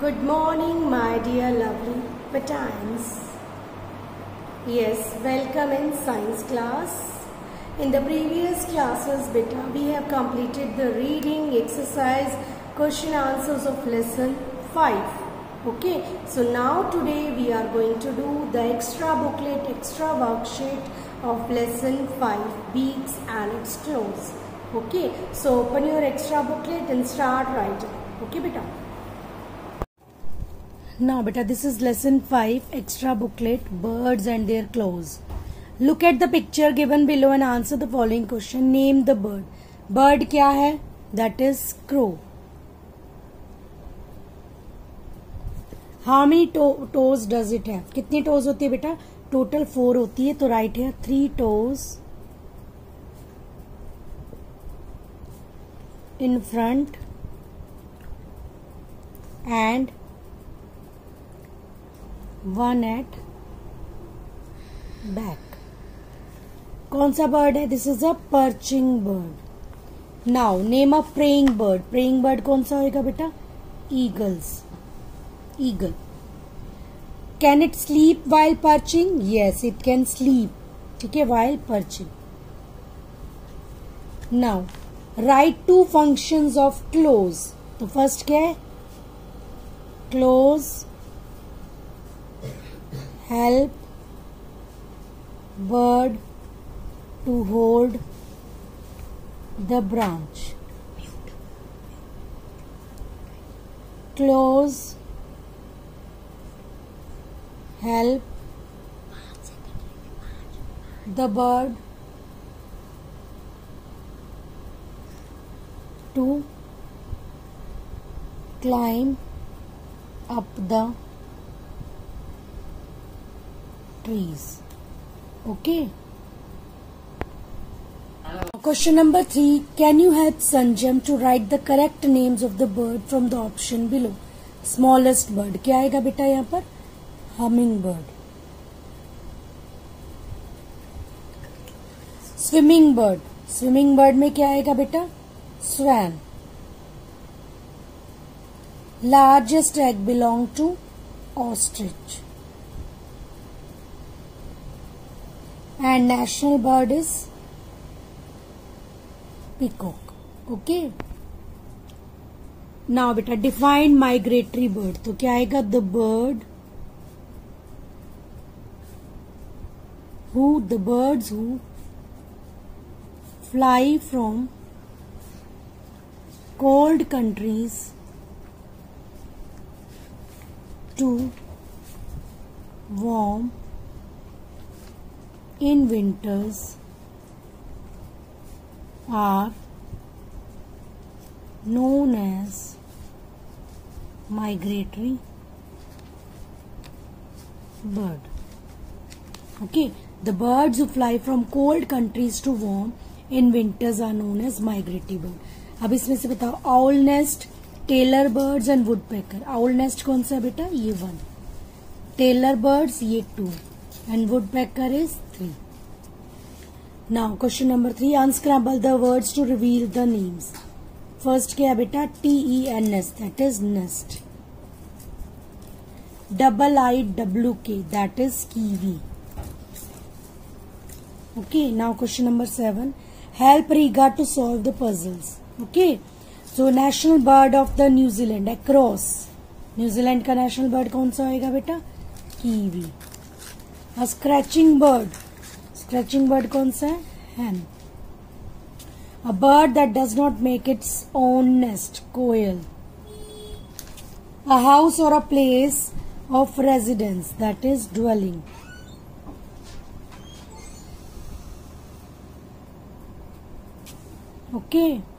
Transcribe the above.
Good morning, my dear lovely Patans. Yes, welcome in science class. In the previous classes, beta, we have completed the reading exercise question answers of lesson 5. Okay, so now today we are going to do the extra booklet, extra worksheet of lesson 5, beaks and its. Okay, so open your extra booklet and start writing. Okay, beta. Now, beta, this is lesson 5, extra booklet, birds and their claws. Look at the picture given below and answer the following question. Name the bird. Bird क्या है? That is crow. How many to toes does it have? कितनी toes होती है बेटा? Total four होती है तो right है three toes in front and one at back कौन सा बर्ड है? This is a perching bird now name a preying bird preying bird कौन सा होगा बेटा? Eagles eagle can it sleep while perching yes it can sleep ठीक है while perching now write two functions of claws तो first क्या है? Claws help bird to hold the branch. Close help the bird to climb up the trees. Okay. Question number three. Can you help Sanjam to write the correct names of the bird from the option below? Smallest bird. क्या आएगा बेटा यहाँ पर hummingbird swimming bird swimming bird में क्या आएगा बेटा swan largest egg belong to ostrich and national bird is peacock okay now beta define migratory bird तो क्या आएगा the bird who the birds who fly from cold countries to warm in winters are known as migratory bird okay the birds who fly from cold countries to warm in winters are known as migratory bird अब इसमें से बताओ owl nest tailor birds and woodpecker owl nest कौन सा बेटा ये one tailor birds ये two and woodpecker is 3. Now question number 3 unscramble the words to reveal the names. First क्या बेटा E N S that is nest. Double I W K that is kiwi. Okay now question number 7 help Riga to solve the puzzles. Okay so national bird of the New Zealand. New Zealand का national bird कौन सा होएगा बेटा kiwi A scratching bird. Scratching bird कौन सा है? A bird that does not make its own nest koel. A house or a place of residence that is dwelling okay okay.